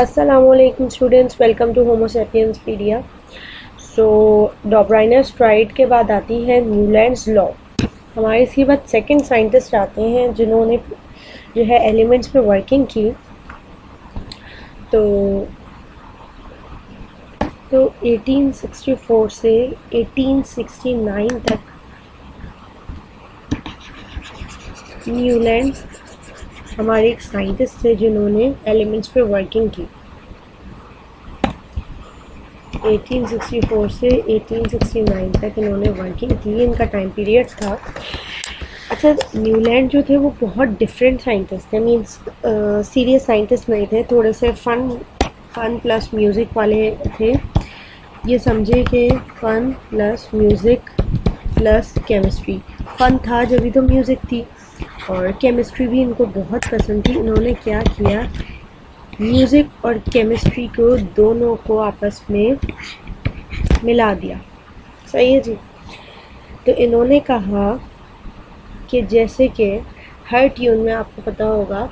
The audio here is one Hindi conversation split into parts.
Aslam students welcome to Homosapiens pedia so Dobereiner triads के बाद आती है न्यूलैंड्स लॉ हमारे इसके बाद सेकंड साइंटिस्ट आते हैं जिन्होंने जो है एलिमेंट्स पे वर्किंग की। तो तो 1864 से 1869 तक न्यूलैंड हमारे एक साइंटिस्ट थे जिन्होंने एलिमेंट्स पे वर्किंग की। 1864 से 1869 तक इन्होंने वर्किंग की, इनका टाइम पीरियड था। अच्छा न्यूलैंड जो थे, वो बहुत डिफरेंट साइंटिस्ट थे। मींस सीरियस साइंटिस्ट नहीं थे, थोड़े से फन फन प्लस म्यूज़िक वाले थे। ये समझे कि fun plus music plus chemistry fun था जब भी तो म्यूज़िक थी। और केमिस्ट्री भी इनको बहुत पसंद थी। इन्होंने क्या किया? म्यूज़िक और केमिस्ट्री को दोनों को आपस में मिला दिया। सही है जी? तो इन्होंने कहा कि जैसे कि हर ट्यून में आपको पता होगा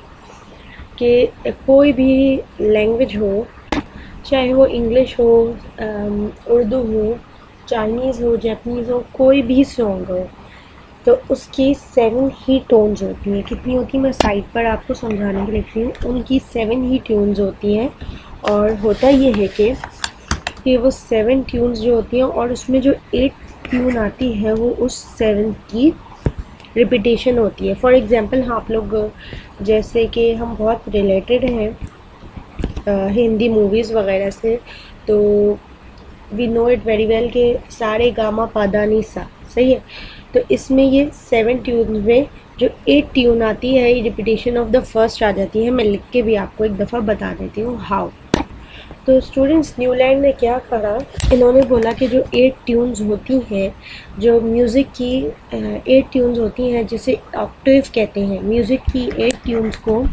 कि कोई भी लैंग्वेज हो, चाहे वो इंग्लिश हो उर्दू हो चाइनीज़ हो जैपनीज़ हो, कोई भी सॉन्ग हो तो उसकी सेवन ही टोन्स होती हैं। कितनी होती हैं, मैं साइड पर आपको समझाने के लिए हूँ। उनकी सेवन ही ट्यून्स होती हैं और होता ये है कि कि वो सेवन ट्यून्स जो होती हैं और उसमें जो एट ट्यून आती है, वो उस सेवन की रिपीटेशन होती है। फॉर एग्ज़ाम्पल हाँ आप लोग, जैसे कि हम बहुत रिलेटेड हैं हिंदी मूवीज़ वगैरह से तो we know it very well के सारे गामा पादानी सा, सही है? तो इसमें ये सेवन ट्यून में जो एट ट्यून आती है, ये रिपीटेशन ऑफ़ द फ़र्स्ट आ जाती है। मैं लिख के भी आपको एक दफ़ा बता देती हूँ हाउ तो स्टूडेंट्स न्यूलैंड ने क्या करा? इन्होंने बोला कि जो एट ट्यून्स होती हैं, जो म्यूज़िक की एट ट्यून्स होती हैं, जिसे ऑक्टिव कहते हैं म्यूज़िक की एट ट्यून्स को,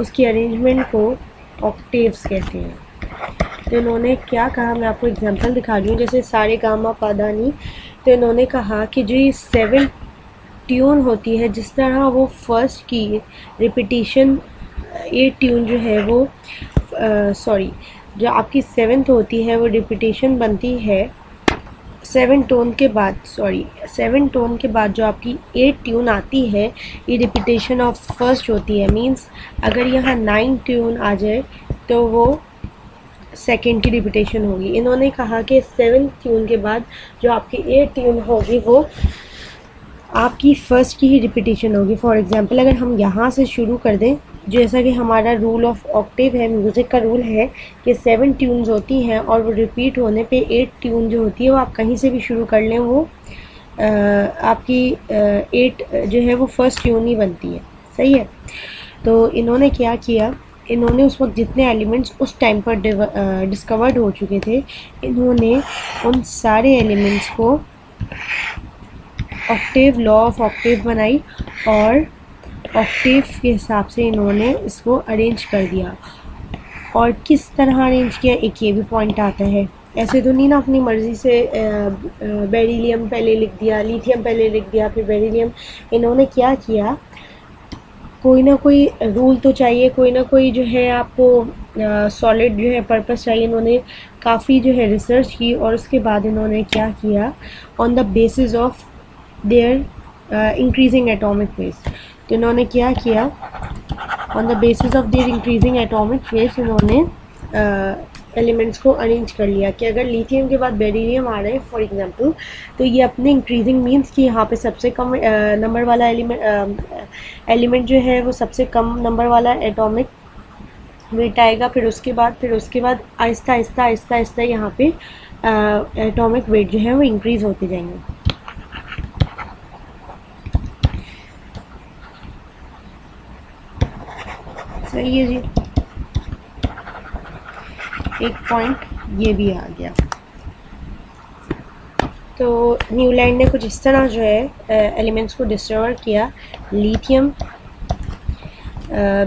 उसकी अरेंजमेंट को ऑक्टिव्स कहते हैं। तो इन्होंने क्या कहा? मैं आपको एग्जांपल दिखा रही हूँ। जैसे सारे गामा पादानी तो इन्होंने कहा कि जो ये सेवन ट्यून होती है, जिस तरह वो फ़र्स्ट की रिपीटिशन ये ट्यून जो है वो सॉरी जो आपकी सेवन्थ होती है, वो रिपीटेशन बनती है सेवन टोन के बाद सॉरी सेवन टोन के बाद जो आपकी एट ट्यून आती है, ये रिपीटेशन ऑफ़ फ़र्स्ट होती है। मींस अगर यहाँ नाइन ट्यून आ जाए तो वो सेकेंड की रिपीटेशन होगी। इन्होंने कहा कि सेवन ट्यून के बाद जो आपकी एट ट्यून होगी वो आपकी फ़र्स्ट की ही रिपीटेशन होगी। फॉर एग्ज़ाम्पल अगर हम यहाँ से शुरू कर दें जैसा कि हमारा रूल ऑफ़ ऑक्टिव है म्यूज़िक का रूल है कि सेवन ट्यून्स होती हैं और वो रिपीट होने पे एट ट्यून जो होती है वो आप कहीं से भी शुरू कर लें वो आ, आपकी एट जो है वो फ़र्स्ट ट्यून ही बनती है। सही है? तो इन्होंने क्या किया? इन्होंने उस वक्त जितने एलिमेंट्स उस टाइम पर डिस्कवर्ड हो चुके थे, इन्होंने उन सारे एलिमेंट्स को ऑक्टेव लॉ ऑफ़ ऑक्टेव बनाई और ऑक्टेव के हिसाब से इन्होंने इसको अरेंज कर दिया। और किस तरह अरेंज किया, एक ये भी पॉइंट आता है। ऐसे तो नहीं ना अपनी मर्ज़ी से बेरिलियम पहले लिख दिया लिथियम पहले लिख दिया, फिर बेरिलियम इन्होंने क्या किया कोई ना कोई रूल तो चाहिए, कोई ना कोई जो है आपको सॉलिड जो है पर्पस चाहिए। इन्होंने काफ़ी जो है रिसर्च की और उसके बाद इन्होंने क्या किया? On the basis of their increasing atomic weight तो इन्होंने क्या किया? On the basis of their increasing atomic weight इन्होंने एलिमेंट्स को अरेंज कर लिया कि अगर लिथियम के बाद बेरिलियम आ रहे हैं फॉर एग्जांपल तो ये अपने इंक्रीजिंग मींस कि यहाँ पे सबसे कम नंबर वाला एलिमेंट एलिमेंट जो है वो सबसे कम नंबर वाला एटॉमिक वेट आएगा, फिर उसके बाद, फिर उसके बाद आहिस्ता आहिस्ता आहिस्ता आहिस्ता यहाँ पे एटॉमिक वेट जो है वो इंक्रीज़ होते जाएँगे। सही है जी। एक पॉइंट ये भी आ गया। तो न्यूलैंड ने कुछ इस तरह जो है एलिमेंट्स को डिस्कवर किया। Lithium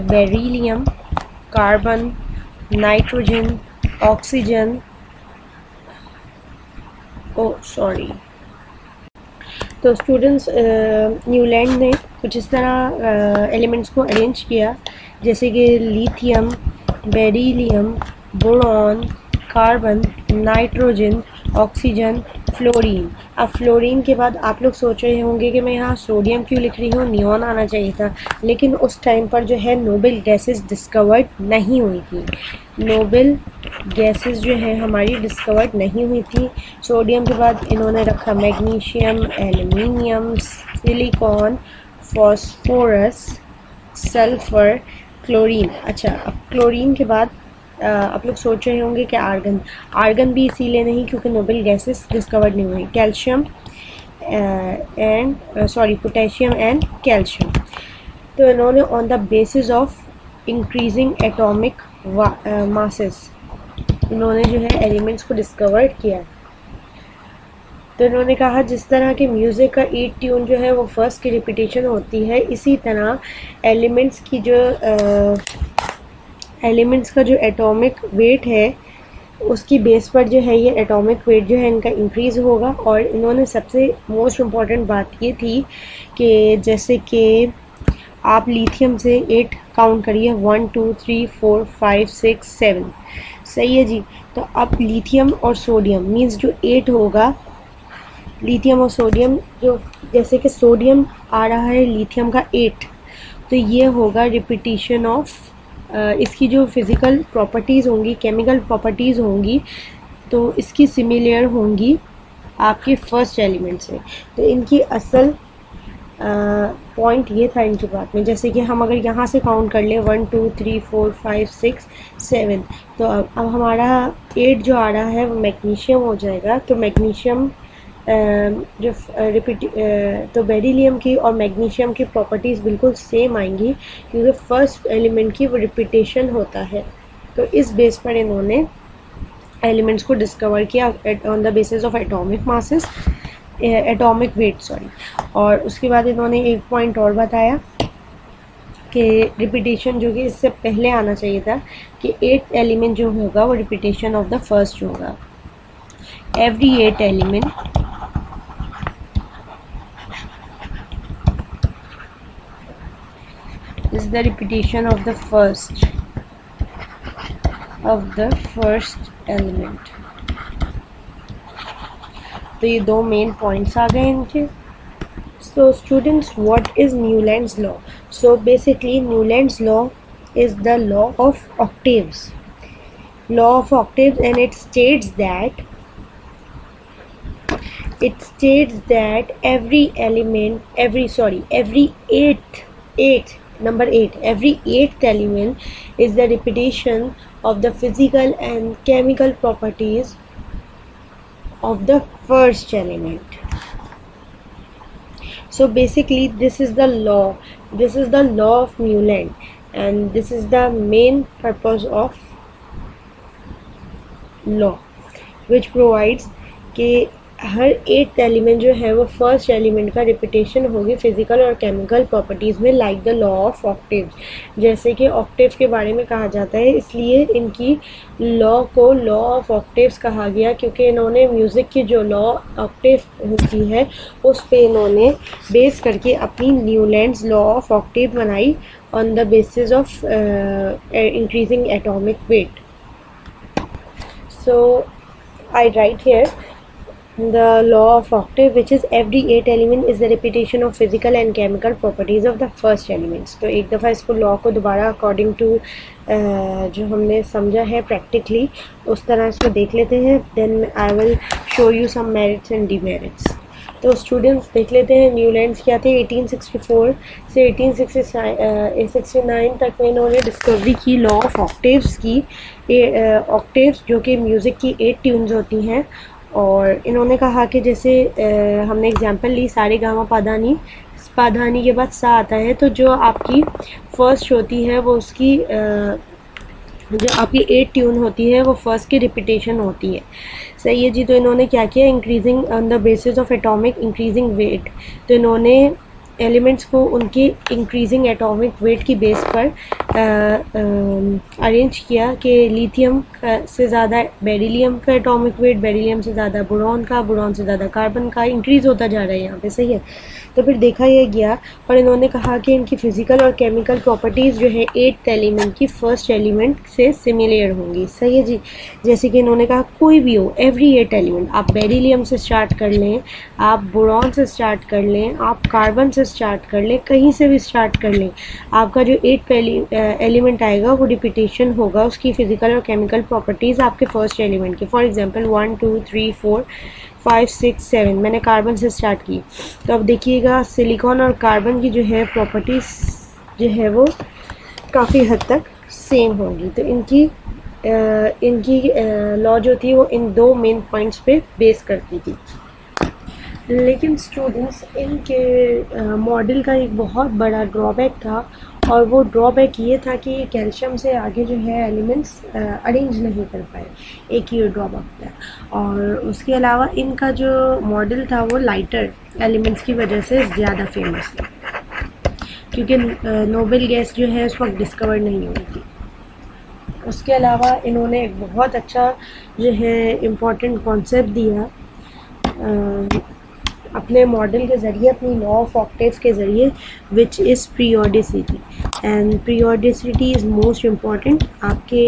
beryllium carbon nitrogen oxygen oh sorry तो स्टूडेंट्स न्यूलैंड ने कुछ इस तरह एलिमेंट्स को अरेंज किया। जैसे कि lithium beryllium boron, carbon, nitrogen, oxygen, fluorine. अब फ्लोरीन के बाद आप लोग सोच रहे होंगे कि मैं यहाँ सोडियम क्यों लिख रही हूँ? नियॉन आना चाहिए था। लेकिन उस टाइम पर जो है नोबेल गैसेस डिस्कवर्ड नहीं हुई थी। नोबेल गैसेस जो है हमारी डिस्कवर्ड नहीं हुई थी। सोडियम के बाद इन्होंने रखा magnesium, aluminium, silicon, phosphorus, sulphur, chlorine. अच्छा अब क्लोरीन के बाद आप लोग सोच रहे होंगे कि आर्गन आर्गन भी इसीलिए नहीं क्योंकि नोबल गैसेस डिस्कवर नहीं हुई। Calcium and sorry potassium and calcium तो इन्होंने on the basis of increasing atomic masses इन्होंने जो है एलिमेंट्स को डिस्कवर किया। तो इन्होंने कहा जिस तरह के म्यूज़िक का ईट ट्यून जो है वो फ़र्स्ट की रिपीटेशन होती है, इसी तरह एलिमेंट्स की जो एलिमेंट्स का जो एटॉमिक वेट है, उसकी बेस पर जो है ये एटॉमिक वेट जो है इनका इंक्रीज़ होगा। और इन्होंने सबसे मोस्ट इंपॉर्टेंट बात ये थी कि जैसे कि आप लिथियम से एट काउंट करिए one two three four five six seven सही है जी? तो अब लिथियम और सोडियम मीन्स जो एट होगा लिथियम और सोडियम जो, जैसे कि सोडियम आ रहा है लिथियम का एट तो ये होगा रिपीटिशन ऑफ़ इसकी जो फ़िज़िकल प्रॉपर्टीज़ होंगी केमिकल प्रॉपर्टीज़ होंगी तो इसकी सिमिलर होंगी आपके फ़र्स्ट एलिमेंट से। तो इनकी असल पॉइंट ये था इनकी बात में, जैसे कि हम अगर यहाँ से काउंट कर लें one two three four five six seven तो अब अब हमारा एट जो आ रहा है, वो मैग्नीशियम हो जाएगा तो मैग्नीशियम जो रिपीट तो बेरिलियम की और मैग्नीशियम की प्रॉपर्टीज़ बिल्कुल सेम आएँगी, क्योंकि फ़र्स्ट एलिमेंट की वो रिपीटेशन होता है। तो इस बेस पर इन्होंने एलिमेंट्स को डिस्कवर किया on the basis of atomic masses atomic weight sorry और उसके बाद इन्होंने एक पॉइंट और बताया कि रिपीटेशन जो कि इससे पहले आना चाहिए था, कि एट एलिमेंट जो होगा वो रिपीटेशन ऑफ़ द फ़र्स्ट होगा। Every eight element is the repetition of the first of the first element तो ये दो मेन पॉइंट्स आ गए इनके so students what is Newland's law so basically Newland's law is the law of octaves law of octaves and it states that it states that every element every sorry every eighth eighth Number 8. Every eighth element is the repetition of the physical and chemical properties of the first element. So basically this is the law. This is the law of Newland and this is the main purpose of law which provides कि हर एक एलिमेंट जो है वो फ़र्स्ट एलिमेंट का रिपीटेशन होगी फ़िज़िकल और केमिकल प्रॉपर्टीज़ में like the law of octave जैसे कि ऑक्टिव के बारे में कहा जाता है, इसलिए इनकी लॉ को लॉ ऑफ़ ऑक्टिव्स कहा गया, क्योंकि इन्होंने म्यूज़िक की जो लॉ ऑक्टिव होती है, उस पर इन्होंने बेस करके अपनी न्यूलैंड्स लॉ ऑफ़ ऑक्टिव बनाई on the basis of increasing atomic weight so I write here the law of octave, which is every eight element, is the repetition of physical and chemical properties of the first elements तो एक दफ़ा इसको लॉ को दोबारा अकॉर्डिंग टू जो हमने समझा है प्रैक्टिकली उस तरह इसको देख लेते हैं then I will show you some merits and demerits तो स्टूडेंट्स देख लेते हैं न्यूलैंड्स क्या थे? 1864 से 1869 तक में इन्होंने डिस्कवरी की लॉ ऑफ़ ऑक्टेव्स की ऑक्टेव्स जो कि म्यूज़िक की एट ट्यून्स होती हैं और इन्होंने कहा कि जैसे आ, हमने एग्जांपल ली सारे गामा पादानी पाधानी के बाद सा आता है तो जो आपकी फ़र्स्ट होती है वो उसकी आ, जो आपकी एट ट्यून होती है वो फ़र्स्ट की रिपीटेशन होती है। सही है जी तो इन्होंने क्या किया? Increasing on the basis of atomic increasing weight तो इन्होंने एलिमेंट्स को उनकी इंक्रीजिंग एटॉमिक वेट की बेस पर अरेंज किया कि लिथियम से ज़्यादा बेरिलियम का एटॉमिक वेट बेरिलियम से ज़्यादा बुरॉन का बुरॉन से ज़्यादा कार्बन का इंक्रीज़ होता जा रहा है यहाँ पे, सही है? तो फिर देखा यह गया और इन्होंने कहा कि इनकी फ़िज़िकल और केमिकल प्रॉपर्टीज़ जो है एट्थ एलिमेंट की फ़र्स्ट एलिमेंट से सिमिलर होंगी, सही है जी? जैसे कि इन्होंने कहा, कोई भी हो एवरी एट एलिमेंट आप बेरिलियम से स्टार्ट कर लें, आप बोरॉन से स्टार्ट कर लें, आप कार्बन से स्टार्ट कर लें कहीं से भी स्टार्ट कर लें। आपका जो एट एलिमेंट आएगा वो रिपीटेशन होगा। उसकी फ़िज़िकल और केमिकल प्रॉपर्टीज़ आपके फ़र्स्ट एलिमेंट की। For example one two three four five six seven मैंने कार्बन से स्टार्ट की। तो अब देखिएगा सिलिकॉन और कार्बन की जो है प्रॉपर्टीज़ जो है वो काफ़ी हद तक सेम होगी। तो इनकी आ, इनकी लॉ जो थी वो इन दो मेन पॉइंट्स पे बेस करती थी। लेकिन स्टूडेंट्स इनके मॉडल का एक बहुत बड़ा ड्रॉबैक था और वो ड्रॉबैक ये था कि कैल्शियम से आगे जो है एलिमेंट्स अरेंज नहीं कर पाए। एक ही ड्रॉबैक था। और उसके अलावा इनका जो मॉडल था वो लाइटर एलिमेंट्स की वजह से ज़्यादा फ़ेमस था। क्योंकि नोबेल गैस जो है उस वक्त डिस्कवर नहीं हुई थी। उसके अलावा इन्होंने एक बहुत अच्छा जो है इम्पोर्टेंट कॉन्सेप्ट दिया अपने मॉडल के ज़रिए, अपनी लॉ ऑफ़ ऑक्टेव के ज़रिए which is periodicity and periodicity is most important आपके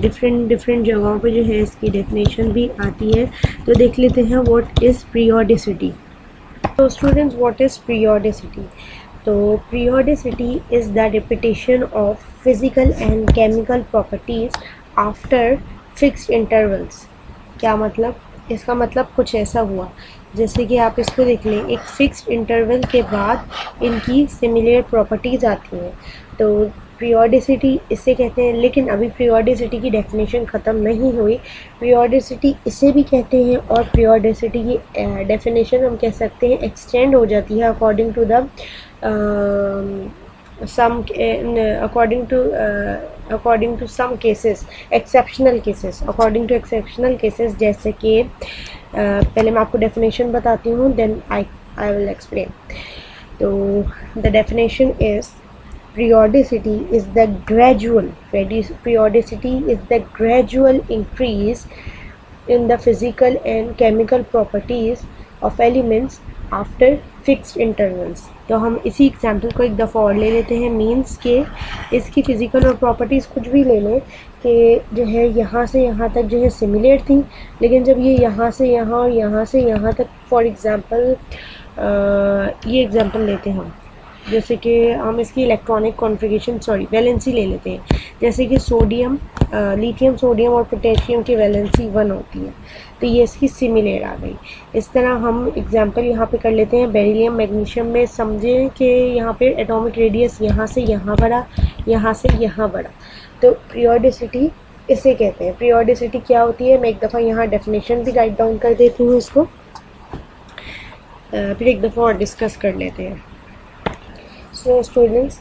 डिफरेंट डिफरेंट जगहों पे जो है, इसकी डेफिनेशन भी आती है। तो देख लेते हैं व्हाट इज़ प्रियोडिसिटी तो स्टूडेंट्स व्हाट इज़ प्रियोडिसिटी तो periodicity is the repetition of physical and chemical properties after fixed intervals क्या मतलब? इसका मतलब कुछ ऐसा हुआ। जैसे कि आप इसको देख लें एक फ़िक्स्ड इंटरवल के बाद इनकी सिमिलर प्रॉपर्टीज़ आती हैं। तो प्रियोडिसिटी इसे कहते हैं लेकिन अभी प्रियोडिसिटी की डेफिनेशन ख़त्म नहीं हुई। प्रियोडिसिटी इसे भी कहते हैं और प्रियोडिसिटी की डेफिनेशन हम कह सकते हैं एक्सटेंड हो जाती है according to the according to uh, according to some cases exceptional cases according to exceptional cases जैसे कि पहले मैं आपको डेफिनेशन बताती हूँ then I I will explain तो the definition is periodicity is the gradual periodicity is the gradual increase in the physical and chemical properties of elements after fixed intervals तो हम इसी एग्ज़ाम्पल को एक दफ़ा और ले लेते हैं मीन्स के इसकी फ़िज़िकल और प्रॉपर्टीज़ कुछ भी ले लें कि जो है यहाँ से यहाँ तक जो है सिमिलर थी, लेकिन जब ये यहाँ से यहाँ और यहाँ से यहाँ तक फॉर एग्ज़ाम्पल ये एग्ज़ाम्पल लेते हैं हम। जैसे कि हम इसकी इलेक्ट्रॉनिक कॉन्फ़िगरेशन सॉरी वैलेंसी ले लेते हैं। जैसे कि सोडियम लिथियम सोडियम और पोटेशियम की वैलेंसी वन होती है। तो ये इसकी सिमिलर आ गई। इस तरह हम एग्जांपल यहाँ पे कर लेते हैं। बेरिलियम मैग्नीशियम में समझें कि यहाँ पे एटॉमिक रेडियस यहाँ से यहाँ बढ़ा, यहाँ से यहाँ बढ़ा। तो प्रियोडिसिटी इसे कहते हैं। प्रियोडिसिटी क्या होती है? मैं एक दफ़ा यहाँ डेफिनेशन भी राइट डाउन कर देती हूँ इसको। फिर एक दफ़ा और डिस्कस कर लेते हैं। So students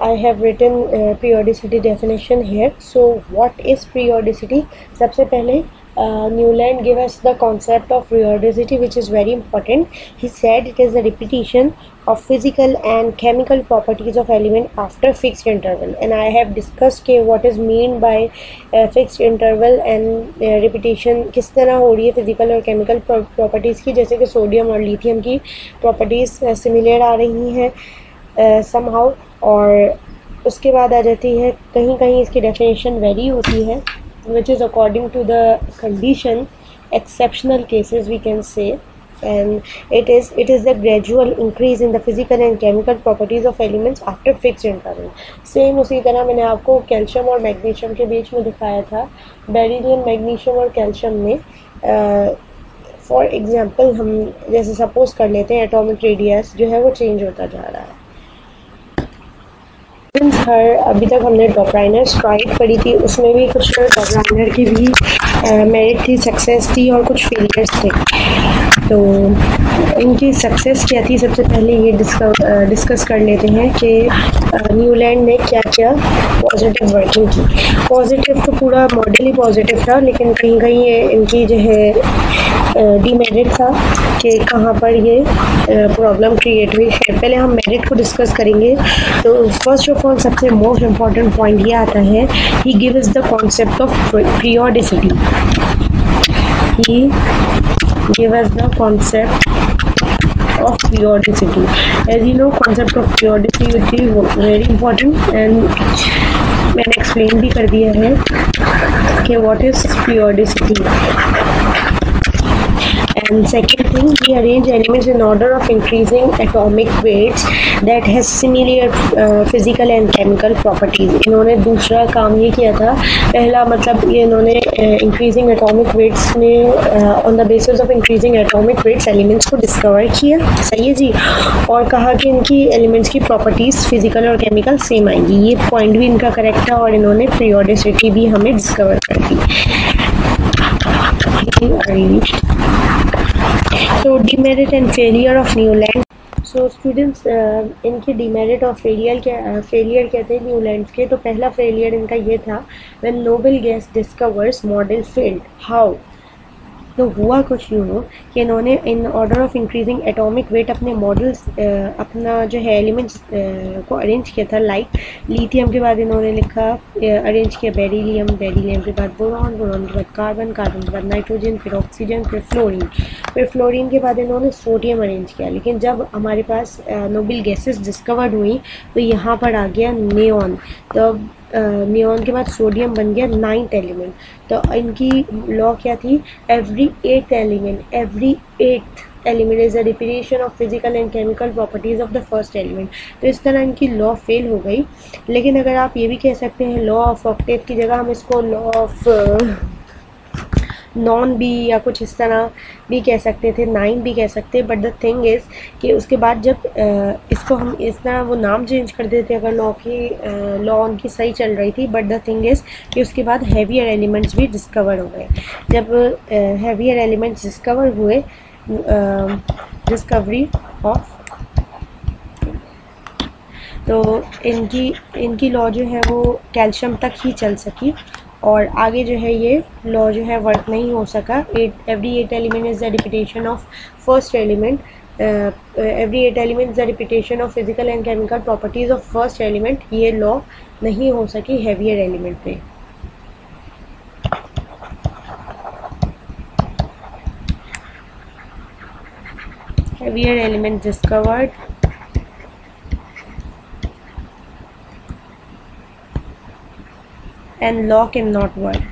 I have written uh, periodicity definition here. So what is periodicity? सबसे पहले uh, Newland gave us the concept of periodicity which is very important. He said it is a repetition of physical and chemical properties of element after fixed interval and I have discussed के what is mean by uh, fixed interval and uh, repetition किस तरह हो रही है physical और chemical properties की जैसे कि सोडियम और लिथियम की properties uh, similar आ रही हैं सम हाउ और उसके बाद आ जाती है कहीं कहीं इसकी डेफिनेशन वेरी होती है which is according to the condition exceptional cases we can say and it is it is the gradual increase in the physical and chemical properties of elements after fix interval same उसी तरह मैंने आपको कैल्शियम और मैग्नीशियम के बीच में दिखाया था बेरिलियम मैग्नीशियम और कैल्शियम में फॉर uh, एग्जांपल हम जैसे सपोज़ कर लेते हैं एटोमिक रेडियस जो है वो चेंज होता जा रहा है। हर अभी तक हमने टॉप टॉपराइनर स्ट्राइक पढ़ी थी, उसमें भी कुछ टॉपराइनर की भी मेरिट थी सक्सेस थी और कुछ फेलियर्स थे। तो इनकी सक्सेस क्या थी, सबसे पहले ये डिस्कस कर लेते हैं कि न्यूलैंड ने क्या क्या पॉजिटिव वर्किंग की। पॉजिटिव तो पूरा मॉडल ही पॉजिटिव था, लेकिन कहीं कहीं ये इनकी जो है डीमेरिट था कि कहाँ पर ये प्रॉब्लम क्रिएट हुई है। पहले हम मेरिट को डिस्कस करेंगे। तो फ़र्स्ट ऑफ़ ऑल सबसे मोस्ट इंपॉर्टेंट पॉइंट ये आता है he give is the concept of periodicity he give us the concept of periodicity as you know, concept of periodicity which is very important and मैंने एक्सप्लेन भी कर दिया है कि what is periodicity and second thing we arrange elements in order of increasing atomic weights that has similar uh, physical and chemical properties. इन्होंने दूसरा काम ये किया था। पहला मतलब ये इन्होंने इंक्रीजिंग एटॉमिक वेट्स में on the basis of increasing atomic weights elements को डिस्कवर किया। सही है जी? और कहा कि इनकी एलिमेंट्स की प्रॉपर्टीज़ फ़िज़िकल और केमिकल सेम आएँगी। ये पॉइंट भी इनका करेक्ट था और इन्होंने प्रियोडिसिटी भी हमें डिस्कवर कर दी। So demerit and failure of land so students इनके डिमेरिट और फेलियर के फेलियर कहते हैं न्यू लैंड्स के? तो पहला फेलियर इनका ये था when noble gas discovers model field how तो हुआ कुछ यूँ हो कि इन्होंने in order of increasing atomic weight अपने मॉडल्स अपना जो है एलिमेंट्स को अरेंज किया था लाइक लिथियम के बाद इन्होंने लिखा अरेंज किया बेरीलियम बेरीलियम के बाद बोरॉन बोरॉन के बाद कार्बन कार्बन के बाद नाइट्रोजन फिर ऑक्सीजन फिर फ्लोरिन फिर फ्लोरिन के बाद इन्होंने सोडियम अरेंज किया। लेकिन जब हमारे पास नोबल गैसेस डिस्कवर्ड हुई तो यहाँ पर आ गया नेऑन तो नियॉन के बाद सोडियम बन गया नाइन्थ एलिमेंट तो इनकी लॉ क्या थी? Every eight element every eighth element is the repetition of physical and chemical properties of the first element तो इस तरह इनकी लॉ फेल हो गई. लेकिन अगर आप ये भी कह सकते हैं लॉ ऑफ़ ऑक्टेट की जगह हम इसको लॉ ऑफ़ नॉन भी या कुछ इस तरह भी कह सकते थे नाइन भी कह सकते बट द थिंग इज़ कि उसके बाद जब इसको हम इस तरह वो नाम चेंज कर देते अगर लॉ की लॉ उनकी सही चल रही थी बट द थिंग इज़ कि उसके बाद हैवियर एलिमेंट्स भी डिस्कवर हो गए। जब हैवियर एलिमेंट्स डिस्कवर हुए डिस्कवरी ऑफ़ तो इनकी इनकी लॉ जो है वो कैल्शियम तक ही चल सकी। और आगे जो है ये लॉ जो है वर्क नहीं हो सका। Eight every eight element is the repetition of first element every eight element is the repetition of physical and chemical properties of first element ये लॉ नहीं हो सकी हैवियर एलिमेंट पे। Heavier elements discovered. And law cannot work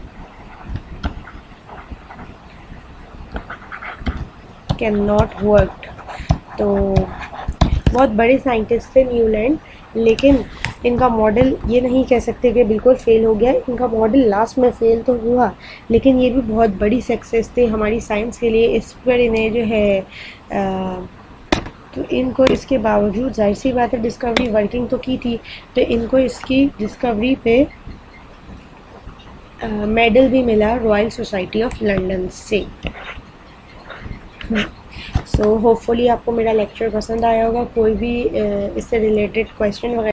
cannot work. तो बहुत बड़े साइंटिस्ट थे न्यूलैंड लेकिन इनका मॉडल ये नहीं कह सकते कि बिल्कुल फेल हो गया। इनका मॉडल लास्ट में फेल तो हुआ लेकिन ये भी बहुत बड़ी सक्सेस थी हमारी साइंस के लिए। इस पर इन्हें जो है आ, तो इनको इसके बावजूद ज़ाहिर सी बात है डिस्कवरी वर्किंग तो की थी तो इनको इसकी डिस्कवरी पे मेडल भी मिला रॉयल सोसाइटी ऑफ़ लंदन से। सो होपफुली आपको मेरा लेक्चर पसंद आया होगा, कोई भी इससे रिलेटेड क्वेश्चन वगैरह